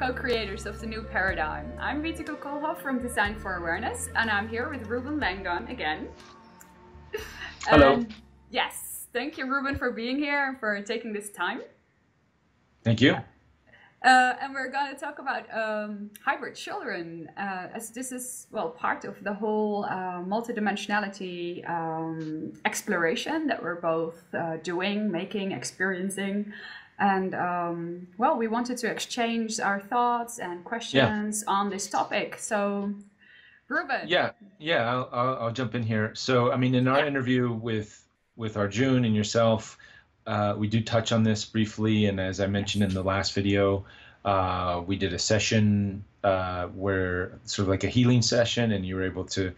Co-creators of the new paradigm. I'm Wieteke Koolhof from Design for Awareness, and I'm here with Reuben Langdon again. Hello. And yes, thank you, Reuben, for being here and for taking this time. Thank you. Uh, and we're going to talk about um, hybrid children, uh, as this is well part of the whole uh, multidimensionality um, exploration that we're both uh, doing, making, experiencing, and um, well, we wanted to exchange our thoughts and questions on this topic. So, Reuben. Yeah, yeah, I'll, I'll, I'll jump in here. So, I mean, in our Yeah. interview with with Arjun and yourself, uh, we do touch on this briefly, and as I mentioned in the last video, uh, we did a session uh, where sort of like a healing session, and you were able to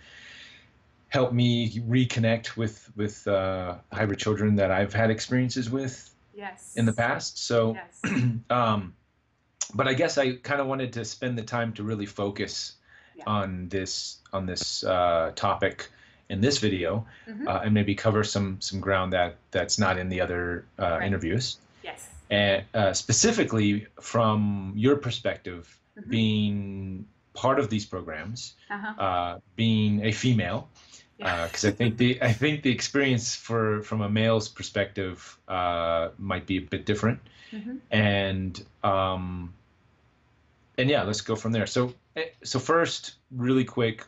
help me reconnect with with uh, hybrid children that I've had experiences with Yes. in the past. So, Yes. um, but I guess I kind of wanted to spend the time to really focus Yeah. on this on this uh, topic in this video, Mhm. uh, and maybe cover some some ground that that's not in the other uh, Right. interviews, Yes. and uh, specifically from your perspective, Mhm. being part of these programs, Uh-huh. uh, being a female. Yeah. Because I think the I think the experience for from a male's perspective uh, might be a bit different Mhm. and um, and yeah, let's go from there. So eh, so first, really quick,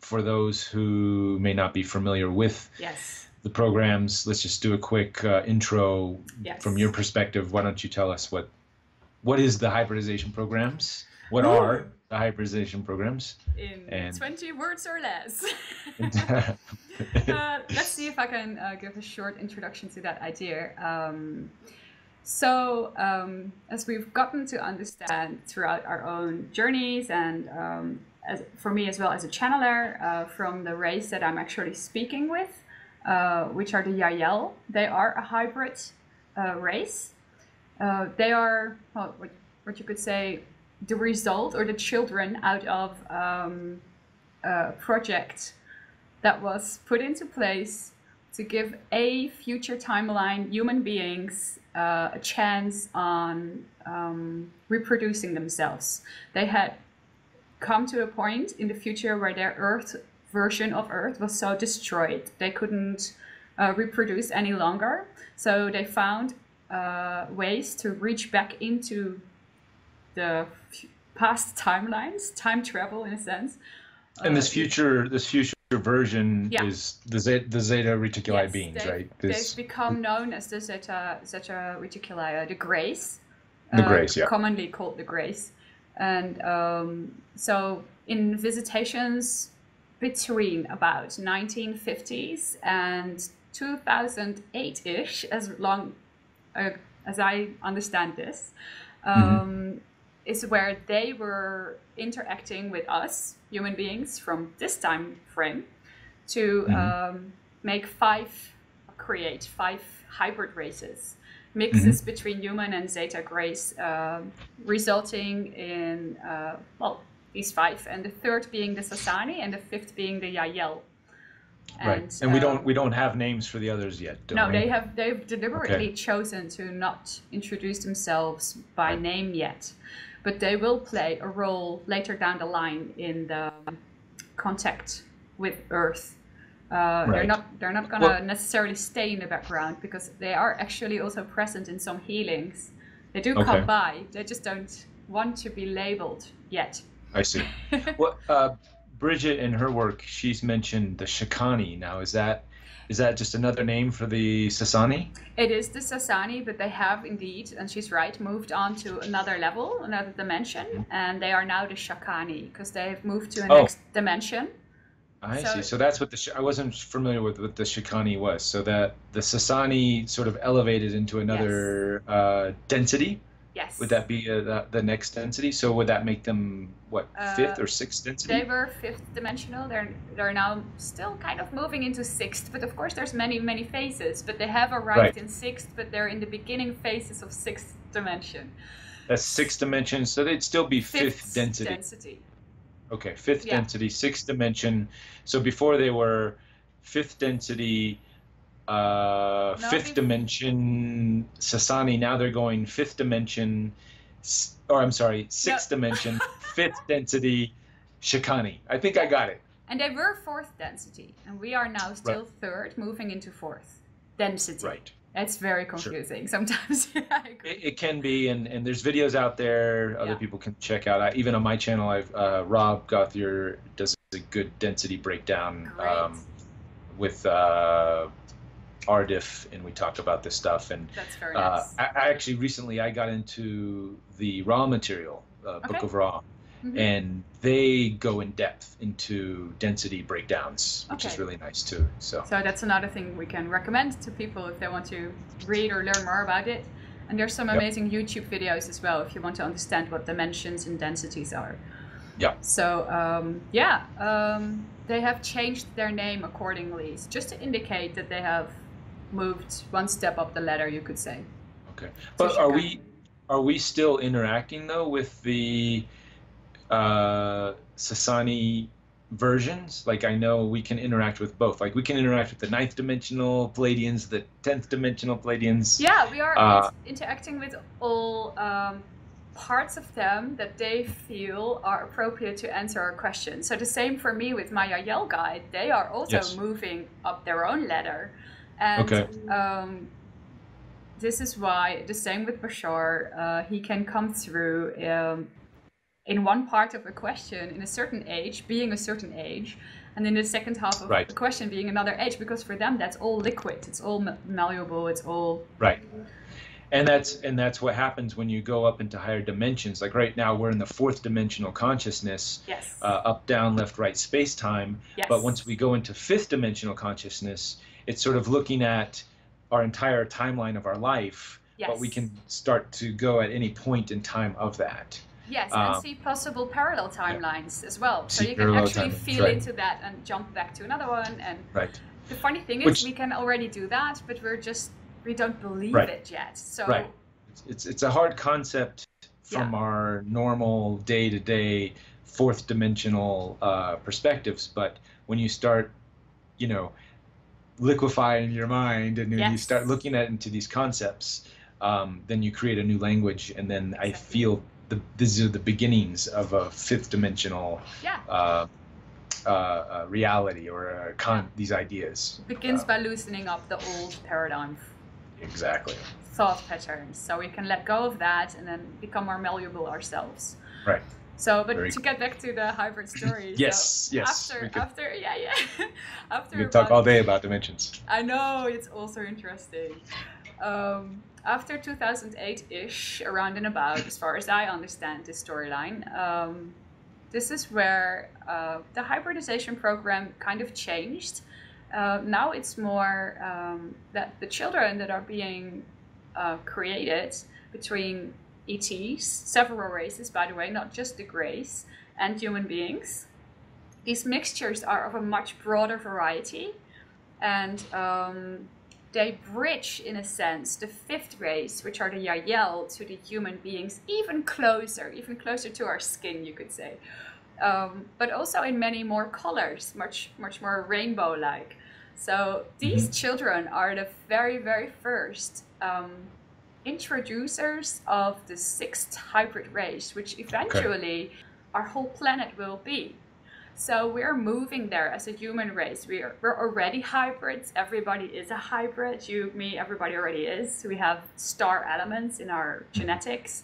for those who may not be familiar with Yes. the programs, let's just do a quick uh, intro Yes. from your perspective. Why don't you tell us what what is the hybridization programs? What Ooh. are the hybridization programs? In And- 20 words or less. uh, let's see if I can uh, give a short introduction to that idea. Um, so, um, as we've gotten to understand throughout our own journeys, and um, as, for me as well as a channeler uh, from the race that I'm actually speaking with, uh, which are the Yahyel, they are a hybrid uh, race. Uh, they are well, what, what you could say the result or the children out of um, a project that was put into place to give a future timeline human beings uh, a chance on um, reproducing themselves. They had come to a point in the future where their Earth version of Earth was so destroyed they couldn't uh, reproduce any longer. So they found uh, ways to reach back into the f- past timelines, time travel in a sense. and this Uh, future this future version Yeah. is the zeta, the zeta reticuli Yes, beings, they've, right? This they've become known as the Zeta, Zeta Reticuli, uh, the Greys. The uh, Greys, yeah. Commonly called the Greys. And um, so in visitations between about 1950s and 2008-ish, as long uh, as I understand this, um, Mm-hmm. Is where they were interacting with us, human beings, from this time frame to Mhm. um, make five, create five hybrid races, mixes between human and Zeta Greys, um, resulting in, uh, well, these five, and the third being the Sasani, and the fifth being the Yahyel. right, and we don't um, we don't have names for the others yet. Don't no, we? they have they've deliberately chosen to not introduce themselves by Right. name yet, but they will play a role later down the line in the contact with Earth. Uh, They're not they're not gonna Well- necessarily stay in the background because they are actually also present in some healings. They do Okay. come by. They just don't want to be labeled yet. I see. well, uh, Bridget in her work, she's mentioned the Shikani. Now, is that is that just another name for the Sasani? It is the Sasani, but they have indeed, and she's right, moved on to another level, another dimension, and they are now the Shakani because they've moved to a Oh. next dimension. I So- see. So that's what the I wasn't familiar with what the Shikani was. So that the Sasani sort of elevated into another uh, density. Yes. Would that be uh, the, the next density? So would that make them what fifth Uh, or sixth density? They were fifth dimensional. They're they're now still kind of moving into sixth, but of course there's many many phases. But they have arrived Right. in sixth, but they're in the beginning phases of sixth dimension. That's sixth dimension. So they'd still be fifth, density. density. Okay, fifth Yeah. density, sixth dimension. So before they were fifth density, uh, No, fifth dimension Sasani. Now they're going fifth dimension, or I'm sorry, sixth no. dimension, fifth density Shikani. I think I got it. And they were fourth density, and we are now still right. third, moving into fourth density. Right. It's very confusing sure. sometimes. it, it, can be, and, and there's videos out there other yeah. people can check out. I, even on my channel, I've uh, Rob Gauthier does a good density breakdown um, with uh, RDiff, and we talk about this stuff. And that's very uh, nice. I, I, actually recently I got into the Ra material, uh, Book okay. of Ra, mm-hmm. and they go in depth into density breakdowns, which okay. is really nice too. So. so that's another thing we can recommend to people if they want to read or learn more about it. And there's some amazing yep. YouTube videos as well if you want to understand what dimensions and densities are. Yeah. So um, yeah, um, they have changed their name accordingly, just to indicate that they have moved one step up the ladder, you could say. Okay, but are we are we still interacting though with the uh, Sasani versions? Like I know we can interact with both. Like we can interact with the ninth dimensional Pleiadians, the tenth dimensional Pleiadians. Yeah, we are uh, interacting with all um, parts of them that they feel are appropriate to answer our questions. So the same for me with my Yahyel guide. They are also yes. moving up their own ladder. And okay. um, this is why the same with Bashar. Uh, he can come through um, in one part of a question in a certain age, being a certain age, and in the second half of right. the question being another age, because for them that's all liquid, it's all malleable, it's all right and that's and that's what happens when you go up into higher dimensions like right now we're in the fourth dimensional consciousness yes. uh, up down left right space time yes. but once we go into fifth dimensional consciousness it's sort of looking at our entire timeline of our life yes. but we can start to go at any point in time of that Yes, and um, see possible parallel timelines yeah. as well. So you can actually feel right. into that and jump back to another one. And right. the funny thing is, Which, we can already do that, but we're just we don't believe right. it yet. So right. It's, it's, it's a hard concept from yeah. our normal day to day fourth dimensional uh, perspectives, but when you start, you know, liquefying your mind and yes. you start looking at into these concepts, um, then you create a new language, and then. I feel the these are the beginnings of a fifth dimensional. Yeah. Uh, uh, uh, reality or con- these ideas. Begins by loosening up the old paradigm Exactly. Thought patterns. So we can let go of that and then become more malleable ourselves. Right. So, but Very to get back to the hybrid story. yes, so yes. After, could, after, yeah, yeah. after we could talk all day about dimensions. I know it's also interesting. Um, after 2008-ish, around and about, as far as I understand this storyline, um, this is where uh, the hybridization program kind of changed uh, now it's more um, that the children that are being uh, created between ETs, several races, by the way, not just the Greys, and human beings. These mixtures are of a much broader variety, and um, they bridge, in a sense, the fifth race, which are the Yahyel, to the human beings, even closer, even closer to our skin, you could say. Um, but also in many more colors, much much more rainbow-like. So these mm-hmm. children are the very, very first um, introducers of the sixth hybrid race, which eventually okay. our whole planet will be. So we're moving there as a human race. We are, we're already hybrids. Everybody is a hybrid. You, me, everybody already is. We have star elements in our genetics.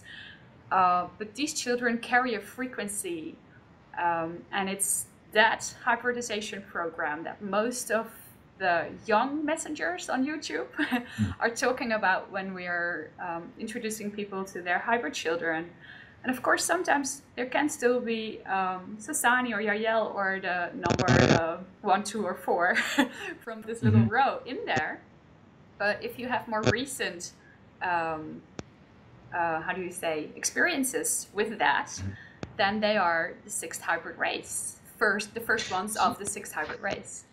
Uh, but these children carry a frequency, um, and it's that hybridization program that most of the young messengers on YouTube are talking about when we are um, introducing people to their hybrid children. And of course, sometimes there can still be um, Sasani or Yahyel or the number uh, one, two, or four from this little mm-hmm. row in there. But if you have more recent, um, uh, how do you say, experiences with that, mm-hmm. then they are the sixth hybrid race. First, the first ones of the sixth hybrid race.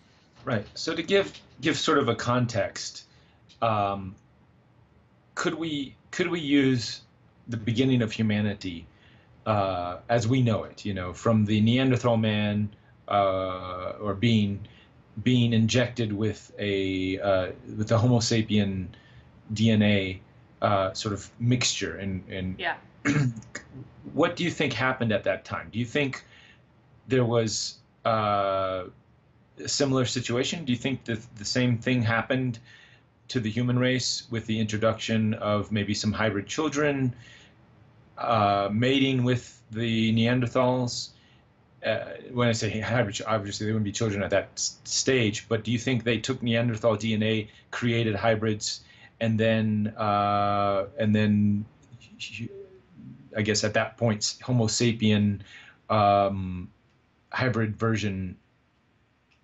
Right. So to give give sort of a context, um, could we could we use the beginning of humanity uh, as we know it? You know, from the Neanderthal man uh, or being being injected with a uh, with the Homo sapien DNA uh, sort of mixture and and yeah. what do you think happened at that time? Do you think there was uh, a similar situation? Do you think that the same thing happened to the human race with the introduction of maybe some hybrid children, uh, mating with the Neanderthals? Uh, when I say hybrid, obviously they wouldn't be children at that stage. But do you think they took Neanderthal DNA, created hybrids, and then uh, and then I guess at that point Homo sapien um, hybrid version.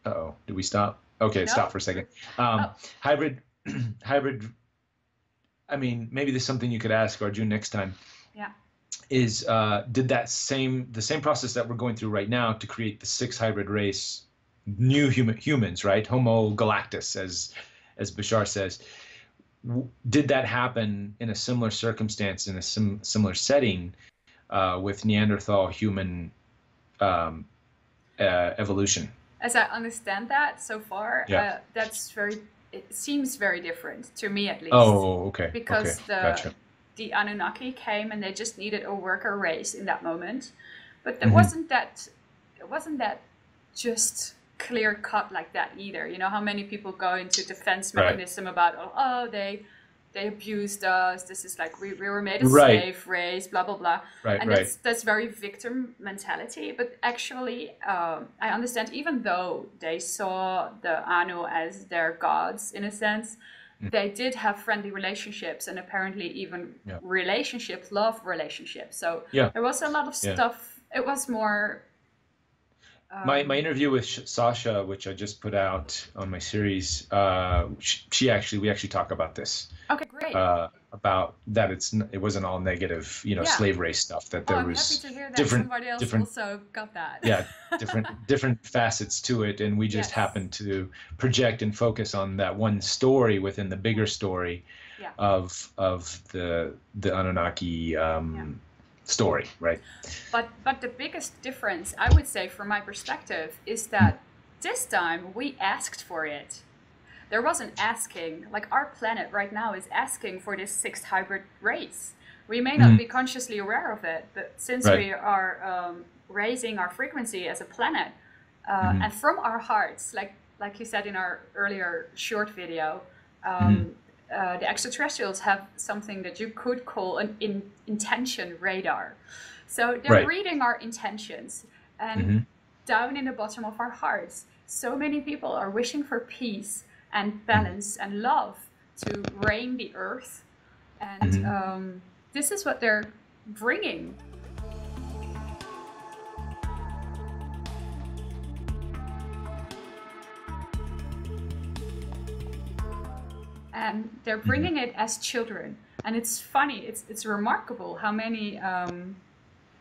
Oh, did we stop? Okay, no. stop for a second. Um, oh. Hybrid, hybrid. I mean, maybe there's something you could ask Arjun next time. Yeah. Is uh, did that same the same process that we're going through right now to create the six hybrid race, new human humans, right? Homo galactus, as as Bashar says. did that happen in a similar circumstance in a sim- similar setting uh, with Neanderthal human um, uh, evolution. As I understand that so far, yeah. uh, that's very. It seems very different to me, at least. Oh, okay. Because okay. the gotcha. the Anunnaki came and they just needed a worker race in that moment, but there mm-hmm. wasn't that. It wasn't that just clear cut like that either. You know how many people go into defense mechanism right. about oh, oh they they abused us. This is like we, we were made a right. slave race, blah blah blah. Right, and right. that's that's very victim mentality. But actually, um, I understand. Even though they saw the Anu as their gods in a sense, mm. they did have friendly relationships and apparently even yeah. relationships, love relationships. So yeah. there was a lot of stuff. Yeah. It was more um, my my interview with Sasha, which I just put out on my series, uh, she, she, actually we actually talk about this. Okay, great. Uh, about that it's it wasn't all negative, you know, yeah. slave race stuff. That there oh, was that different Somebody else different also got that. yeah, different different facets to it, and we just yes. happened to project and focus on that one story within the bigger story yeah. of of the the Anunnaki. Um, yeah story, right? But but the biggest difference, I would say, from my perspective, is that this time we asked for it. There wasn't asking. Like our planet right now is asking for this sixth hybrid race. We may not mm. be consciously aware of it, but since right. we are um, raising our frequency as a planet, uh, mm-hmm. and from our hearts, like like you said in our earlier short video, um, mm uh, the extraterrestrials have something that you could call an in, intention radar. So they're right. reading our intentions and mm-hmm. down in the bottom of our hearts. So many people are wishing for peace and balance mm-hmm. and love to reign the earth. And mm-hmm. um, this is what they're bringing and they're mm-hmm. bringing it as children. And it's funny, it's, it's remarkable how many um,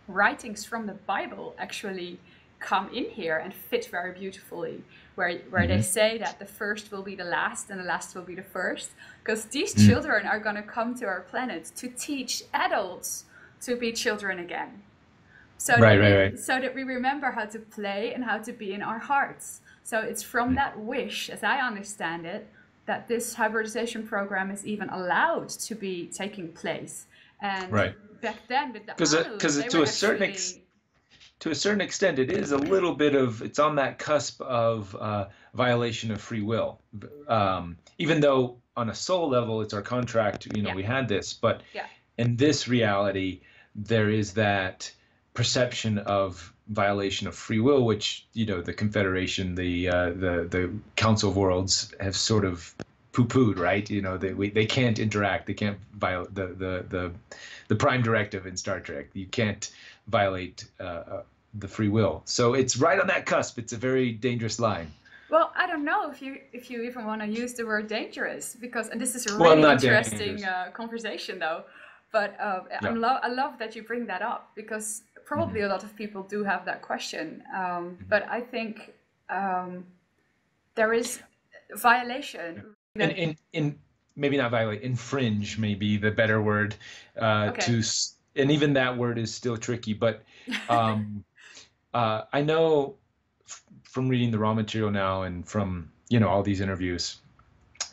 writings from the Bible actually come in here and fit very beautifully, where, where mm-hmm. they say that the first will be the last and the last will be the first. Because these mm-hmm. children are going to come to our planet to teach adults to be children again. So, right, that we, right, right. so that we remember how to play and how to be in our hearts. So it's from mm. that wish, as I understand it, that this hybridization program is even allowed to be taking place. And right. back then, because because to a certain extent to a certain extent, it is a little bit of it's on that cusp of uh, violation of free will. Um, even though on a soul level, it's our contract. You know, yeah. we had this, but yeah. in this reality, there is that perception of violation of free will, which you know the Confederation, the uh, the the Council of Worlds have sort of poo-pooed, right? You know, they we, they can't interact. They can't violate the, the the the prime directive in Star Trek. You can't violate uh, uh, the free will. So it's right on that cusp. It's a very dangerous line. Well, I don't know if you if you even want to use the word dangerous because and this is a really well, interesting uh, conversation though. But uh, yeah. lo- I love that you bring that up because probably mm-hmm. a lot of people do have that question. Um, mm-hmm. but I think um, there is violation. In, in, in maybe not violate, infringe may be the better word uh, okay. to, and even that word is still tricky. But um, uh, I know f- from reading the Ra material now and from you know all these interviews,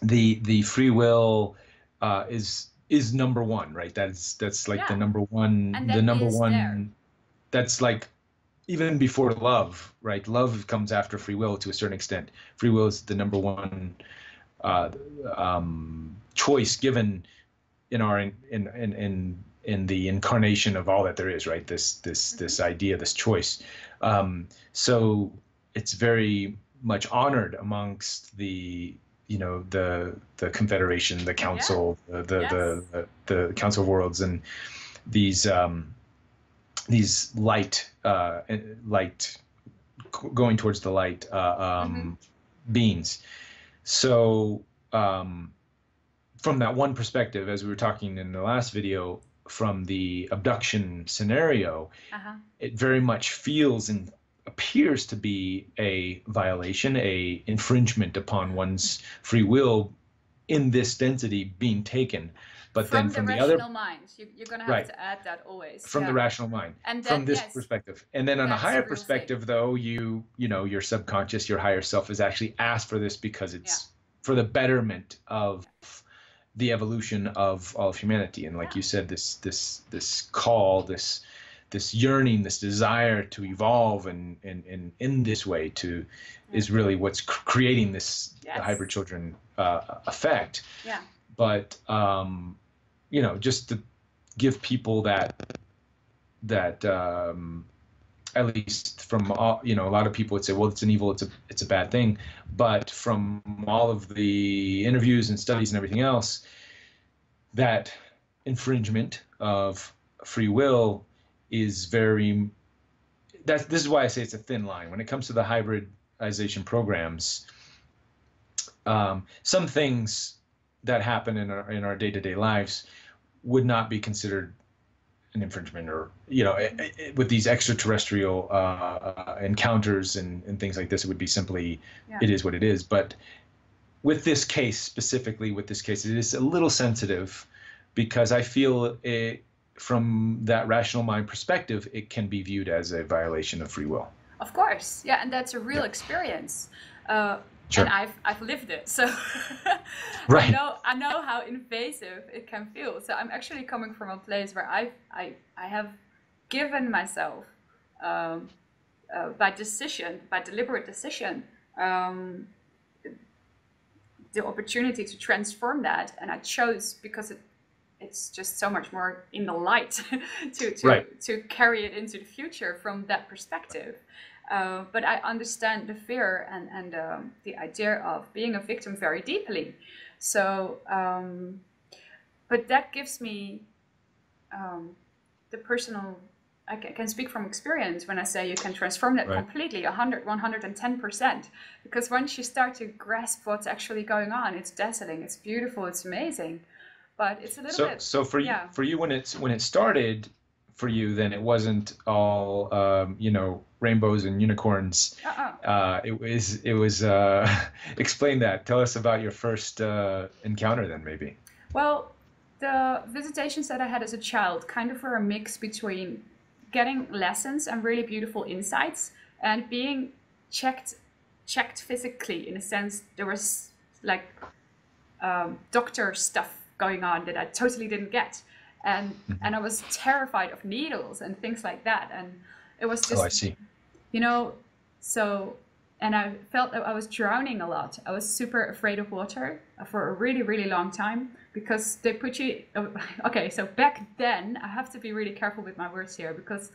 the the free will uh, is is number one, right? That's that's like Yeah. the number one, the number one. there. That's like even before love, right? Love comes after free will to a certain extent. Free will is the number one uh, um, choice given in our in, in in in the incarnation of all that there is, right? This this this idea, this choice. Um, so it's very much honored amongst the you know the the confederation the council the the, Yes. the the the council of worlds and these um these light uh light going towards the light uh um beings so um from that one perspective as we were talking in the last video from the abduction scenario Uh-huh. it very much feels and appears to be a violation, a infringement upon one's free will in this density being taken. But from then the from the rational other mind, you, you're gonna have Right. to add that always. from yeah. the rational mind, And from this yes, perspective, and then on a the higher perspective, though, you you know your subconscious, your higher self has actually asked for this because it's for the betterment of the evolution of all of humanity and like Yeah. you said this this this call this this yearning this desire to evolve and and, and in this way to is really what's creating this the Yes. hybrid children uh, effect Yeah. but um you know just to give people that that um at least from all you know a lot of people would say well it's an evil it's a it's a bad thing. But from all of the interviews and studies and everything else that infringement of free will is very that's this is why I say it's a thin line. When it comes to the hybridization programs um, some things that happen in our in our day-to-day lives would not be considered an infringement or you know i- i- with these extraterrestrial uh, uh, encounters and, and things like this it would be simply Yeah. it is what it is but with this case specifically with this case it is a little sensitive because i feel it from that rational mind perspective it can be viewed as a violation of free will Of course, yeah, and that's a real experience. Uh, Sure. And I've I've lived it, so I know I know how invasive it can feel. So I'm actually coming from a place where I I I have given myself um, uh, by decision, by deliberate decision, um, the opportunity to transform that, and I chose because it it's just so much more in the light to to, Right. to carry it into the future from that perspective. Uh, but I understand the fear and and um, the idea of being a victim very deeply. So, um, but that gives me um, the personal. I can speak from experience when I say you can transform that Right. completely 100, 110%. Because once you start to grasp what's actually going on, it's dazzling, it's beautiful, it's amazing. But it's a little so bit. so for yeah. you for you when it's when it started for you then it wasn't all um, you know rainbows and unicorns. Uh-uh. uh, it was it was uh, explain that. Tell us about your first uh, encounter then maybe. Well, the visitations that I had as a child kind of were a mix between getting lessons and really beautiful insights and being checked checked physically in a sense there was like um, doctor stuff going on that I totally didn't get and mm-hmm. and I was terrified of needles and things like that. And it was just oh i see. you know so and i felt that i was drowning a lot. I was super afraid of water for a really really long time because they put you okay so back then i have to be really careful with my words here because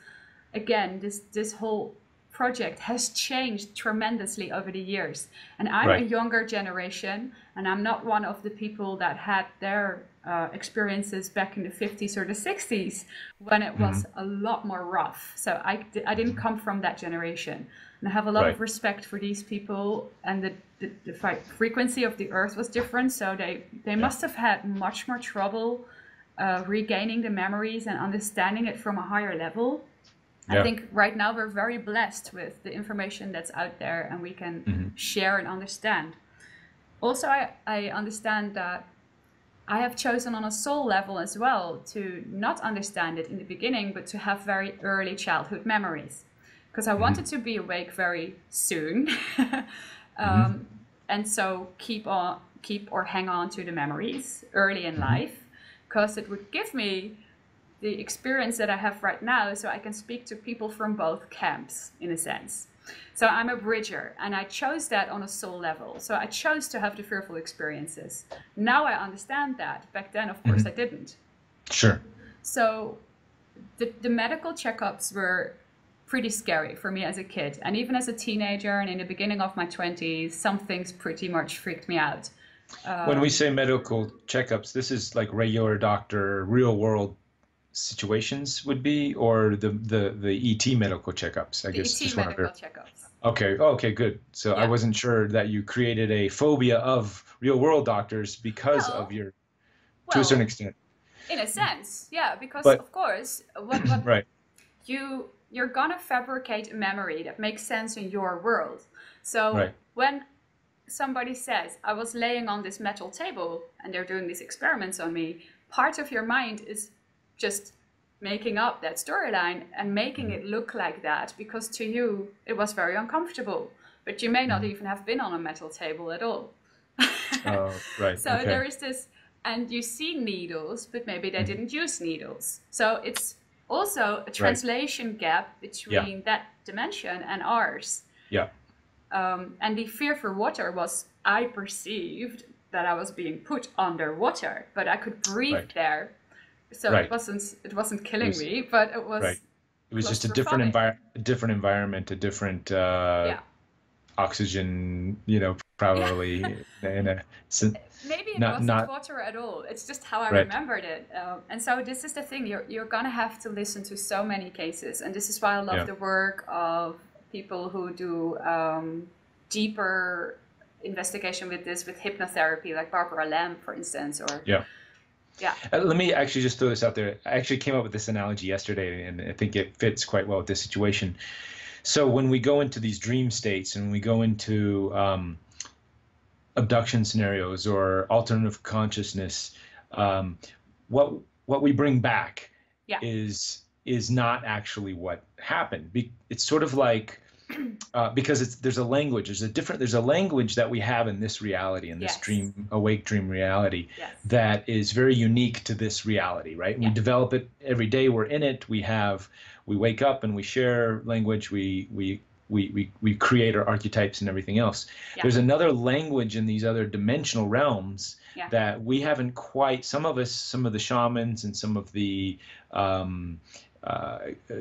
again this this whole project has changed tremendously over the years. And i'm a younger generation and i'm not one of the people that had their uh, experiences back in the 50s or the 60s when it was a lot more rough. So I, I didn't come from that generation. And i have a lot of respect for these people and the, the, the frequency of the earth was different. So they, they must have had much more trouble uh, regaining the memories and understanding it from a higher level. Yeah. I think right now we're very blessed with the information that's out there and we can share and understand. Also, I, I understand that I have chosen on a soul level as well to not understand it in the beginning, but to have very early childhood memories. Because I mm-hmm. wanted to be awake very soon. Mm-hmm. um, And so keep on, keep or hang on to the memories early in mm-hmm. life because it would give me the experience that I have right now so I can speak to people from both camps in a sense. So I'm a bridger and I chose that on a soul level. So I chose to have the fearful experiences. Now I understand that. Back then, of course, mm-hmm. I didn't. Sure. So the, the medical checkups were pretty scary for me as a kid. And even as a teenager and in the beginning of my 20s, some things pretty much freaked me out. Um, when we um, say medical checkups, this is like regular doctor, real world situations would be, or the the the ET medical checkups. I the guess ET medical checkups. Okay. Okay. Good. So yeah. I wasn't sure that you created a phobia of real world doctors because well, of your, well, to a certain extent. In a sense, yeah. Because but, of course, what, what right. you you're gonna fabricate a memory that makes sense in your world. So right. when somebody says, "I was laying on this metal table and they're doing these experiments on me," part of your mind is just making up that storyline and making it look like that because to you it was very uncomfortable but you may not mm-hmm. even have been on a metal table at all oh right so okay. there is this and you see needles but maybe they mm-hmm. didn't use needles so it's also a translation right. gap between yeah. that dimension and ours yeah um, and the fear for water was i perceived that i was being put underwater but i could breathe right. there so right. it wasn't it wasn't killing it was, me, but it was. Right. It was just a different environment, a different environment, a different uh, yeah. oxygen, you know, probably yeah. in a. Maybe it not, wasn't not, water at all. It's just how I right. remembered it. Um, and so this is the thing: you're you're gonna have to listen to so many cases, and this is why I love yeah. the work of people who do um, deeper investigation with this with hypnotherapy, like Barbara Lamb, for instance, or yeah yeah. Uh, let me actually just throw this out there. I actually came up with this analogy yesterday, and I think it fits quite well with this situation. So when we go into these dream states and we go into um, abduction scenarios or alternative consciousness, um, what what we bring back yeah. is is not actually what happened. It's sort of like uh, because it's there's a language there's a different there's a language that we have in this reality in this yes. dream awake dream reality yes. that is very unique to this reality right yeah. we develop it every day we're in it we have we wake up and we share language we we we, we, we create our archetypes and everything else. Yeah. There's another language in these other dimensional realms yeah. that we haven't quite. Some of us, some of the shamans, and some of the um, uh, uh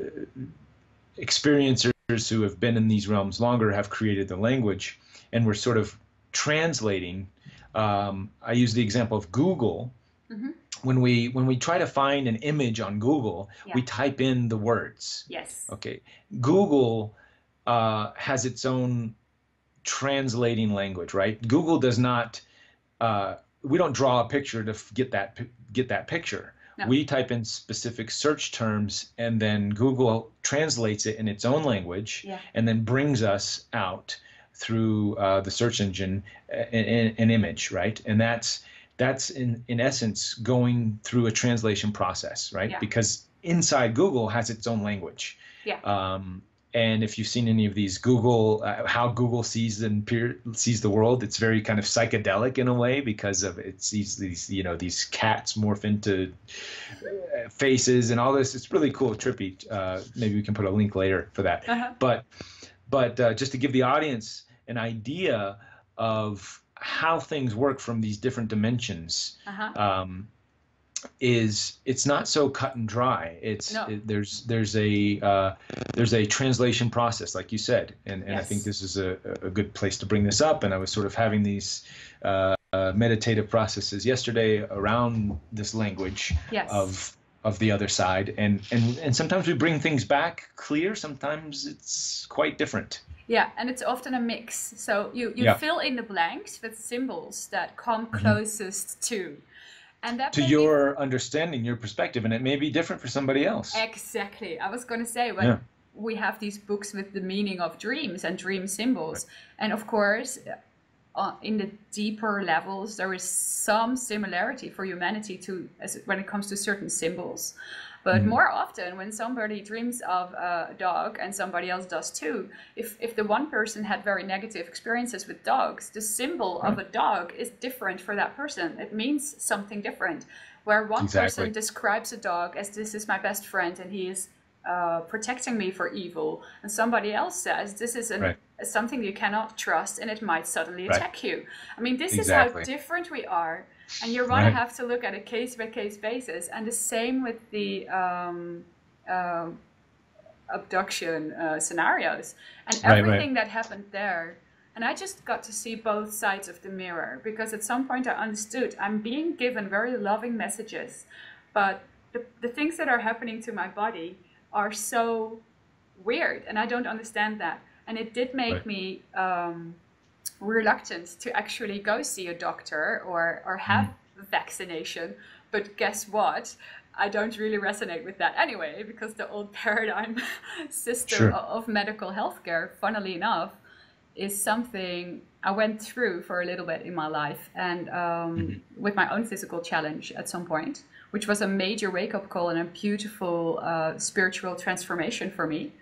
experiencers who have been in these realms longer have created the language, and we're sort of translating. Um, I use the example of Google. Mm-hmm. When we when we try to find an image on Google, yeah. we type in the words. Yes. Okay. Google uh, has its own translating language, right? Google does not. Uh, we don't draw a picture to get that get that picture. No. We type in specific search terms, and then Google translates it in its own language, yeah. and then brings us out through uh, the search engine an, an, image, right? And that's that's in in essence going through a translation process, right? Yeah. Because inside Google has its own language. Yeah. Um, and if you've seen any of these Google, uh, how Google sees and peer, sees the world, it's very kind of psychedelic in a way because of it sees these, you know, these cats morph into uh, faces and all this. It's really cool, trippy. Uh, maybe we can put a link later for that. Uh-huh. But, but uh, just to give the audience an idea of how things work from these different dimensions. Uh-huh. Um, is it's not so cut and dry. It's no. it, there's there's a uh, there's a translation process, like you said, and and yes. I think this is a, a good place to bring this up. And I was sort of having these uh, uh, meditative processes yesterday around this language yes. of of the other side, and and and sometimes we bring things back clear. Sometimes it's quite different. Yeah, and it's often a mix. So you you yeah. fill in the blanks with symbols that come mm-hmm. closest to and that to your be... understanding your perspective and it may be different for somebody else exactly i was going to say when yeah. we have these books with the meaning of dreams and dream symbols right. and of course uh, in the deeper levels there is some similarity for humanity to as when it comes to certain symbols but mm-hmm. more often, when somebody dreams of a dog and somebody else does too, if, if the one person had very negative experiences with dogs, the symbol right. of a dog is different for that person. It means something different. where one Exactly. person describes a dog as this is my best friend and he is uh, protecting me for evil, and somebody else says this is an, Right. something you cannot trust and it might suddenly Right. attack you. I mean, this Exactly. is how different we are, and you're going to have to look at a case by case basis. And the same with the um, um abduction uh, scenarios and Right, right. everything that happened there. And I just got to see both sides of the mirror because at some point I understood I'm being given very loving messages, but the, the things that are happening to my body are so weird and I don't understand that. And it did make Right. me um, reluctant to actually go see a doctor or, or have Mm-hmm. vaccination. But guess what? I don't really resonate with that anyway, because the old paradigm system Sure. of medical healthcare, funnily enough, is something I went through for a little bit in my life and um, with my own physical challenge at some point, which was a major wake up call and a beautiful uh, spiritual transformation for me.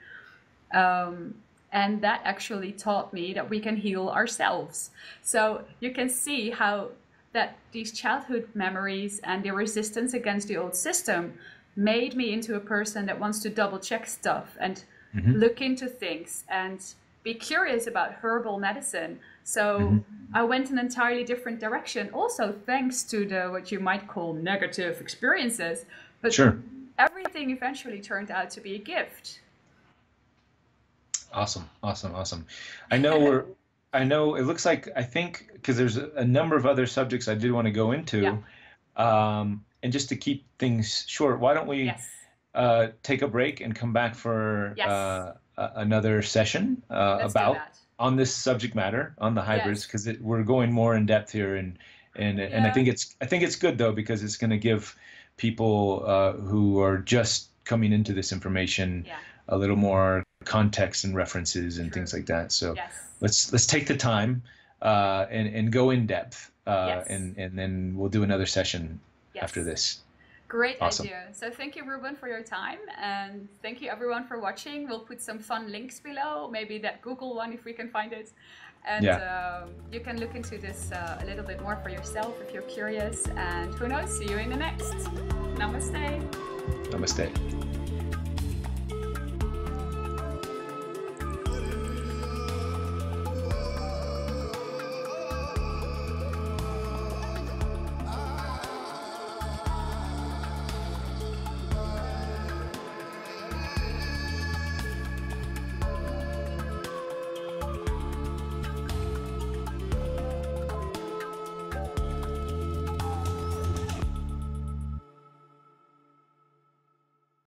Um, and that actually taught me that we can heal ourselves. So you can see how that these childhood memories and the resistance against the old system made me into a person that wants to double check stuff and mm-hmm. look into things and be curious about herbal medicine. So mm-hmm. I went an entirely different direction, also thanks to the what you might call negative experiences. But Sure. everything eventually turned out to be a gift. Awesome, awesome, awesome. I know we're. I know it looks like I think because there's a, a number of other subjects I did want to go into, Yeah. um, and just to keep things short, why don't we Yes. uh, take a break and come back for Yes. uh, a- another session uh, about on this subject matter on the hybrids Yes. because we're going more in depth here and and and I think it's I think it's good though because it's going to give people uh, who are just coming into this information Yeah. a little more context and references and True. things like that. So Yes. let's let's take the time uh, and and go in depth uh, Yes. and and then we'll do another session Yes. after this. Great Awesome. idea. So thank you, Reuben, for your time, and thank you everyone for watching. We'll put some fun links below, maybe that Google one if we can find it, and um, you can look into this uh, a little bit more for yourself if you're curious. And who knows? See you in the next. Namaste. Namaste.